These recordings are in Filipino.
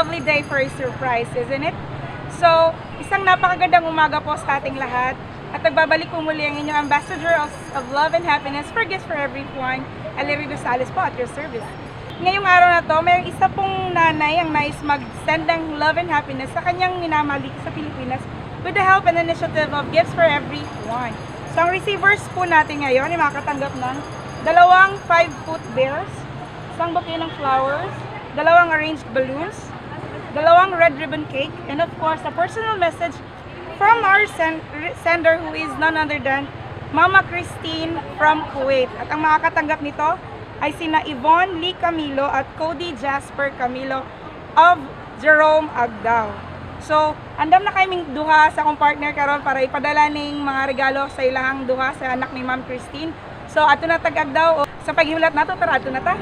for a surprise, isn't it? So, isang napakagandang umaga po sa ating lahat. At nagbabalik po muli ang inyong Ambassador of, of Love and Happiness for Gifts for Everyone,Alery Rosales po at your service. Ngayong araw na to, may isa pong nanay ang nais mag-send ng love and happiness sa kanyang minamali sa Pilipinas with the help and initiative of Gifts for Everyone. So, ang receivers po natin ngayon ay makakatanggap ng dalawang 5-foot bears, isang bouquet ng flowers, dalawang arranged balloons, dalawang red ribbon cake, and of course, a personal message from our sen- sender who is none other than Mama Christine from Kuwait. At ang makakatanggap nito ay sina Yvonne Lee Camilo at Cody Jasper Camilo of Jerome Agdao. So, andam na kaming duha sa akong partner karon para ipadala ning mga regalo sa ilahang duha sa anak ni Ma'am Christine. So, ato na tag-Agdao. Sa paghimulat nato, tara ato na ta.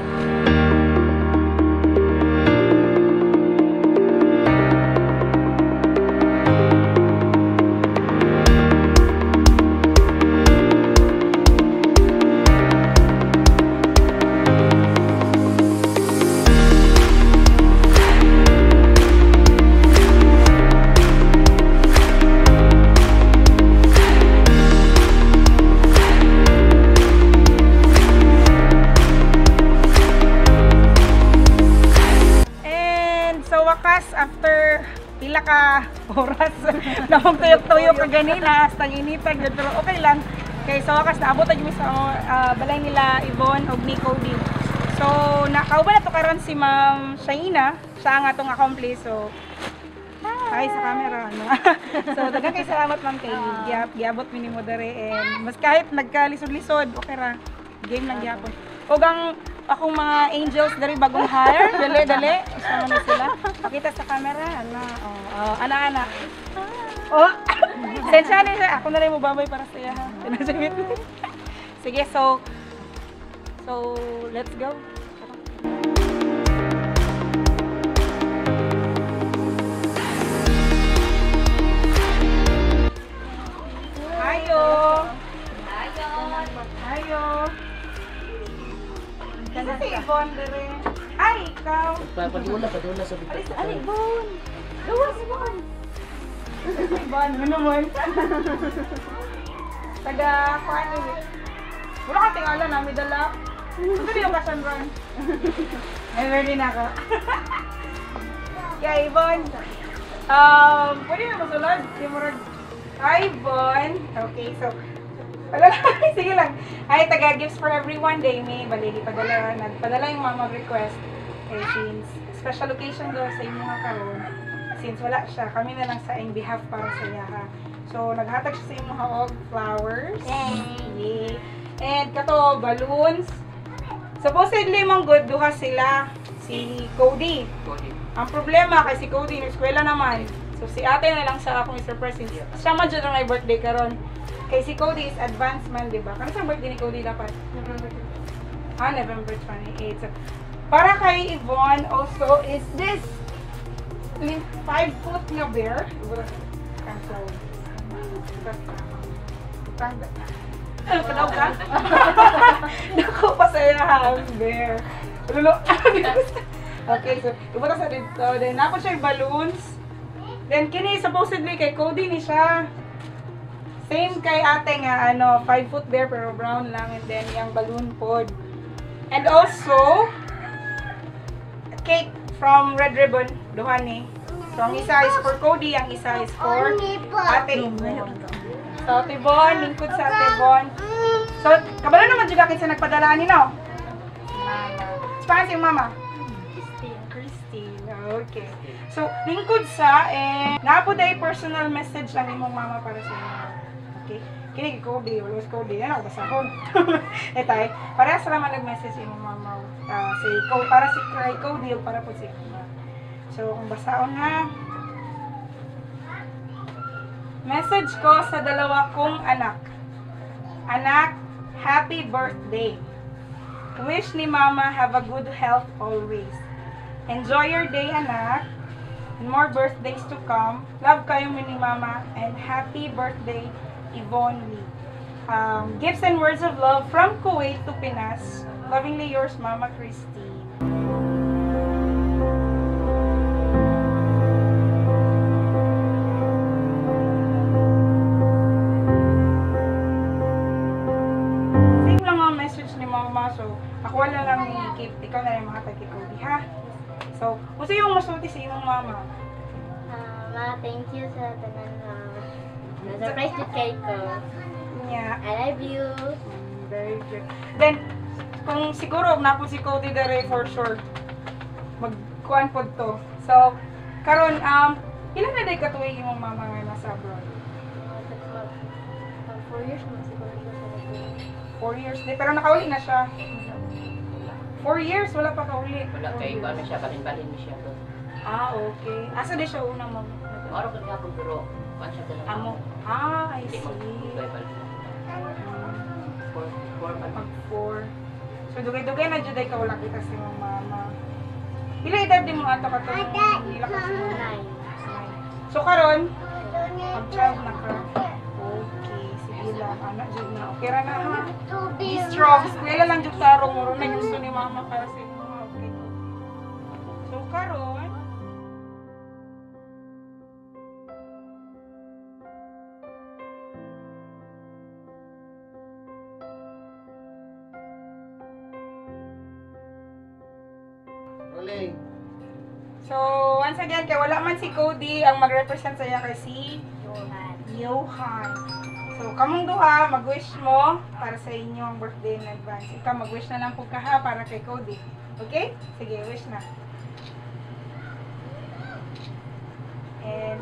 ka oras, namang tuyok-tuyok ka ganina, hasta initag, pero okay lang. Kaya sa wakas, naabot tayo sa ah, balay nila Yvonne o ni Cody. So, nakauban na to karon si Ma'am Shaina, siya ang atong accomplice. So, Hi sa camera. No? so, dagang kay salamat ma'am kay Giap, giabot mi ni mo dere and mas kahit nagkalisod-lisod, okay ra. Game lang gyapon. Ug ang akong mga angels dere bagong hire, dali dali, isama na sila. Pakita sa camera, ana. Oh, oh ana ana. Oh. Sensya ni siya. Ako na rin mo babay para sa iya ha. Sinasabi ko. Sige, so So, let's go. Hayo. Hayo. Kasi si Yvonne dire. Ay, ikaw. Padula, padula sa bitak. Ay, Yvonne. Luwas, Yvonne. Yvonne, ano naman? Taga, kuhan ni Wala ka tingala na, may dala. Gusto niyo ka San Ron? Ay, ready na ako. yeah, Yvonne. Um, pwede na masulod? Yung murag, Hi, Yvonne. Okay, so, wala lang. Sige lang. Hi, taga Gifts for Everyone Day. May balili padala. Nagpadala yung mga request. Eh, since special occasion daw sa inyo nga karon. Since wala siya, kami na lang sa in behalf para sa iya ha. So, naghatag siya sa inyo og flowers. Yay! And kato, balloons. Supposedly, mong good, duha sila. Si Cody. Ang problema kay si Cody, ng eskwela naman. So si ate na lang sa akong surprise. Siya man dyan may birthday karon. Kay si Cody is advanced man, di ba? Kano sa birthday ni Cody dapat? Ah, November 28. So, para kay Yvonne also is this 5 foot nga bear. Cancel. Ano pa daw ka? Naku, pasayahan, bear. Lulo. okay, so, ibuta sa dito. Then, napo siya yung balloons. Then, kini, supposedly, kay Cody ni siya. Same kay ate nga, ano, 5 foot bear, pero brown lang. And then, yung balloon pod. And also, cake from Red Ribbon, Duhani. So, ang isa is for Cody, ang isa is for ate. So, Tibon, lingkod sa Tibon. So, kabalo naman juga kinsa nagpadala ni no? Mama. Yung mama? Christine. Christine. Okay. So, lingkod sa eh napo day personal message lang imong mama para sa inyo. Okay. Kini ko di, wala ko di, ano ba sa hon. Etay, para sa naman nag-message imong mama uh, si ko para si kay Cody o para po si mama. So, kung basaon ha, Message ko sa dalawa kong anak. Anak, happy birthday. Wish ni Mama have a good health always. Enjoy your day, anak. And more birthdays to come. Love kayo ni Mama. And happy birthday, Yvonne Lee. Um, gifts and words of love from Kuwait to Pinas. Lovingly yours, Mama Christine. Same lang ang message ni Mama. So, ako wala lang yung. Ikaw na yung mga tagi-kubi, ha? So, gusto yung masulti sa iyong mama? Uh, ma, thank you sa tanan, Mama na-surprise with cake ko. niya, I love you. very good. Then, kung siguro, na po si Cody dere for sure, magkuhan po to. So, karon um, ilan na day katuig yung mama nga nasa abroad? Mag four years mo siguro siya sa. Four years din, pero nakauli na siya. Four years, wala pa kauli. Wala kay ano siya, balin-balin siya to. Ah, okay. Asa di siya una mo? Maro ka gapon pero kuan siya talaga. Amo. Ah, I see. Pag pag four. So, dugay-dugay na dyan ka wala kita sa iyong mama. Pila edad din mo ato ka to? Pila ka sa Nine. So, karon pag-child na ka. Okay, sige lang. Anak, dyan na. Okay ra na ha. Be strong. Eskwela lang dyan tarong. Muro na yung gusto ni mama para sa inyo. Okay. So, karon So, once again, kay wala man si Cody, ang mag-represent sa iya kay si Johan. Johan. So, kamong duha, mag-wish mo para sa inyo ang birthday in advance. Ikaw, mag-wish na lang po ka ha para kay Cody. Okay? Sige, wish na. And,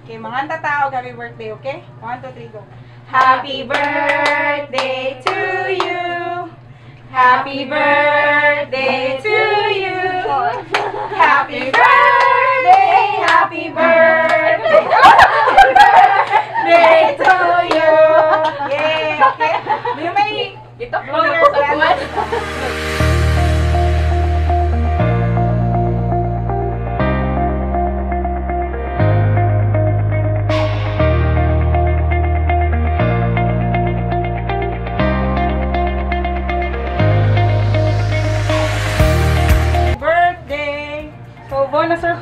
okay, mga tao, happy birthday, okay? 1, 2, 3, go. Happy birthday to you. Happy birthday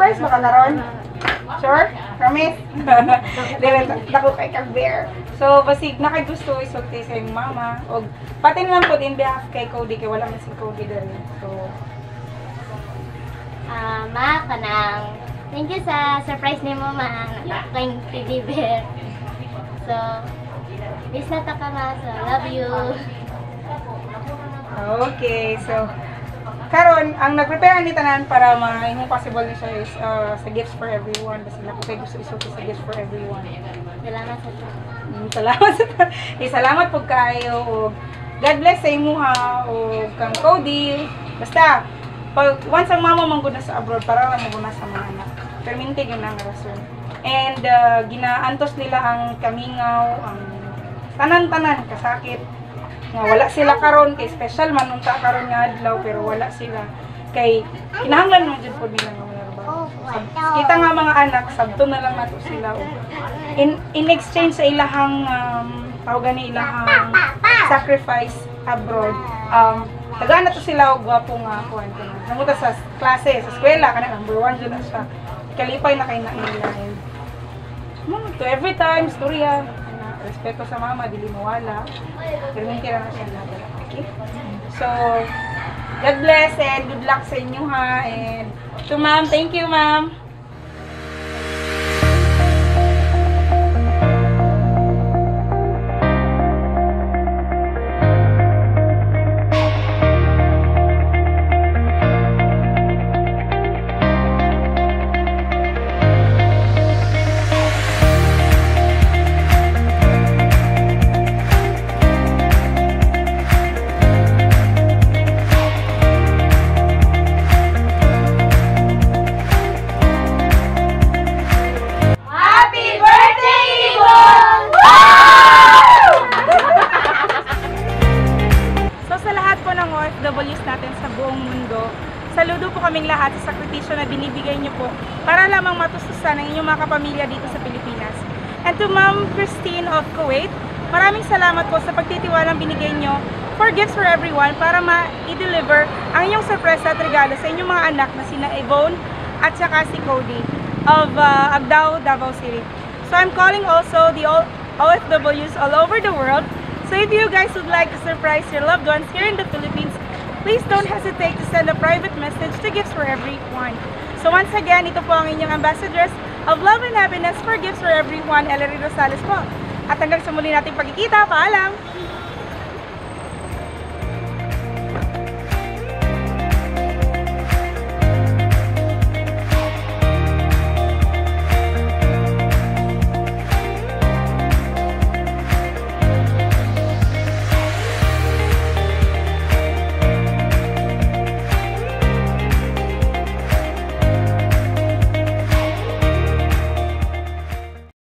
surprise baka karon. Sure? Promise? Dili dako kay kag bear. So, basig na kay gusto isulti sa imong mama og pati na lang po din behalf kay Cody kay wala man si Cody diri. So, Ah, ma, kanang thank you sa surprise ni mo, ma. Kayong teddy bear. So, miss na ta ka, ma. So, love you. Okay, so karon ang nag-prepare ni tanan para mahimong possible ni siya is uh, sa gifts for everyone kasi na kay gusto isuti sa gifts for everyone. Salamat sa to. Mm, salamat sa eh, salamat po kayo og God bless sa imo ha o kang Cody. Basta pag once ang mama man gud na sa abroad para lang mo na sa mga anak. Permintig yun ang rason. And uh, ginaantos nila ang kamingaw, ang tanan-tanan kasakit nga wala sila karon kay special man unta karon nga adlaw pero wala sila. Kay kinahanglan man jud po nila nga ba kita nga mga anak sabto na lang nato sila. In in exchange sa ilahang um, tawag ni ilahang sacrifice abroad um tagaan na to sila og gwapo nga kuan namuta sa klase sa eskwela kana number one jud na siya. Kalipay na kay na nila mo to every time storya respeto sa mama dili mo wala pero may kira na siya laban okay? So God bless and good luck sa inyo ha? And to ma'am thank you ma'am lamang matustusan ang inyong mga kapamilya dito sa Pilipinas. And to Ma'am Christine of Kuwait, maraming salamat po sa pagtitiwalang binigay niyo for gifts for everyone para ma-deliver ang inyong sorpresa at regalo sa inyong mga anak na sina Yvonne at saka si Cody of uh, Agdao, Davao City. So I'm calling also the OFWs all over the world. So if you guys would like to surprise your loved ones here in the Philippines, please don't hesitate to send a private message to Gifts for Everyone. So once again, ito po ang inyong ambassadors of love and happiness for Gifts for Everyone, Ellery Rosales po. At hanggang sa muli nating pagkikita, paalam!